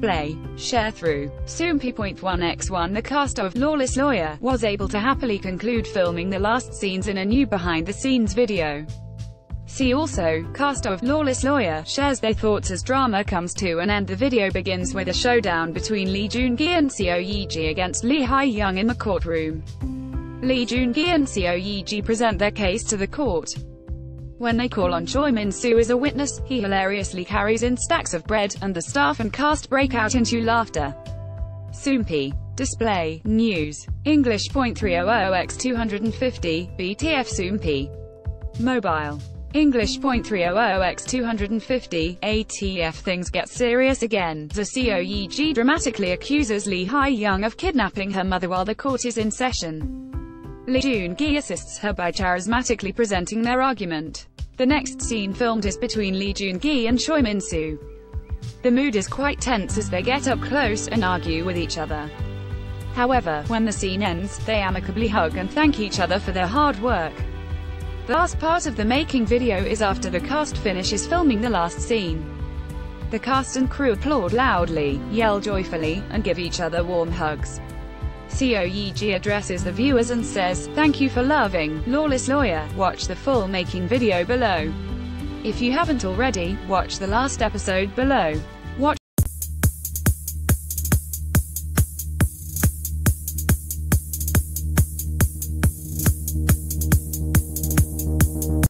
Sharethrough. Soompi.1x1 The cast of Lawless Lawyer was able to happily conclude filming the last scenes in a new behind-the-scenes video. See also, cast of Lawless Lawyer shares their thoughts as drama comes to an end. The video begins with a showdown between Lee Joon-gi and Seo Ye-ji against Lee Hye-young in the courtroom. Lee Joon-gi and Seo Ye-ji present their case to the court. When they call on Choi Min-soo as a witness, he hilariously carries in stacks of bread, and the staff and cast break out into laughter. Soompi. Display, News. English .300x250, BTF Soompi. Mobile. English .300x250, ATF Things get serious again. The Seo Ye-ji dramatically accuses Lee Hye-young of kidnapping her mother while the court is in session. Lee assists her by charismatically presenting their argument. The next scene filmed is between Lee Joon-gi and Choi Min-soo. The mood is quite tense as they get up close and argue with each other. However, when the scene ends, they amicably hug and thank each other for their hard work. The last part of the making video is after the cast finishes filming the last scene. The cast and crew applaud loudly, yell joyfully, and give each other warm hugs. Ye-ji addresses the viewers and says, Thank you for loving Lawless Lawyer. Watch the full making video below. If you haven't already, watch the last episode below.